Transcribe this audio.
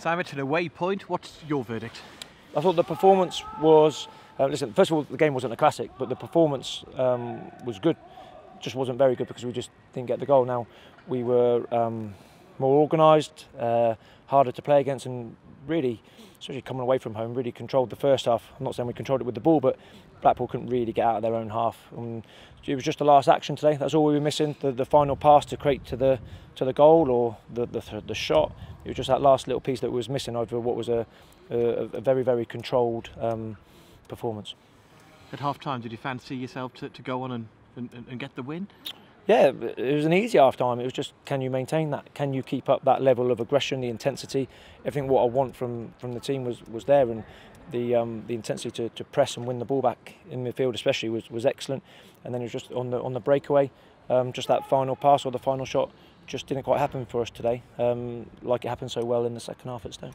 Sam, it's an away point. What's your verdict? I thought the performance was. Uh, listen, first of all, the game wasn't a classic, but the performance um, was good. Just wasn't very good because we just didn't get the goal. Now we were um, more organised, uh, harder to play against, and really, especially coming away from home, really controlled the first half. I'm not saying we controlled it with the ball, but Blackpool couldn't really get out of their own half. And it was just the last action today. That's all we were missing. The, the final pass to create to the to the goal or the, the the shot. It was just that last little piece that was missing over what was a a, a very very controlled um, performance. At half time, did you fancy yourself to, to go on and, and, and get the win? Yeah, it was an easy half time. It was just can you maintain that? Can you keep up that level of aggression, the intensity? Everything what I want from, from the team was, was there, and the um, the intensity to, to press and win the ball back in midfield, especially, was, was excellent. And then it was just on the on the breakaway, um, just that final pass or the final shot just didn't quite happen for us today, um, like it happened so well in the second half at Stone.